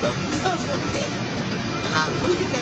Bagus banget. Aku.